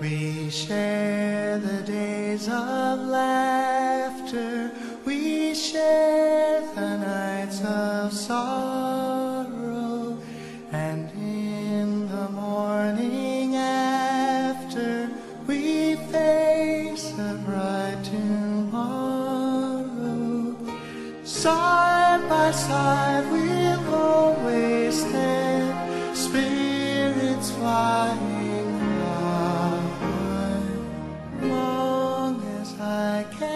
We share the days of laughter. We share the nights of sorrow. And in the morning after, we face a bright tomorrow. Side by side, we'll always stand, spirits flying I can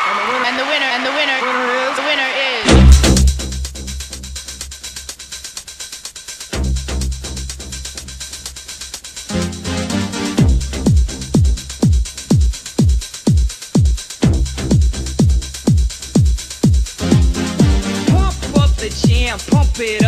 And the winner, and the winner, the winner is. Pump up the jam, pump it up